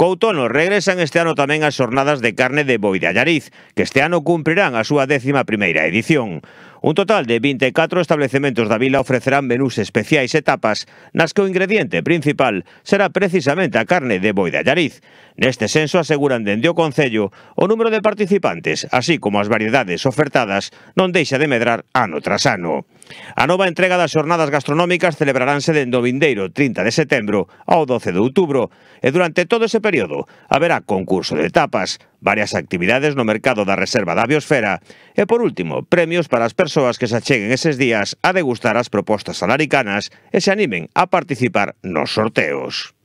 Coutono regresan este ano tamén as xornadas de carne de boi de Allariz, que este ano cumprirán a súa décima primeira edición. Un total de 24 establecementos da vila ofrecerán menús especiais e tapas, nas que o ingrediente principal será precisamente a carne de boi de Allariz. Neste senso aseguran dende o Concello o número de participantes, así como as variedades ofertadas, non deixa de medrar ano tras ano. A nova entrega das xornadas gastronómicas celebraránse dende o vindeiro 30 de setembro ao 12 de outubro e durante todo ese período haberá concurso de tapas, varias actividades no mercado da Reserva da Biosfera e, por último, premios para as persoas que se acheguen eses días a degustar as propostas alaricanas e se animen a participar nos sorteos.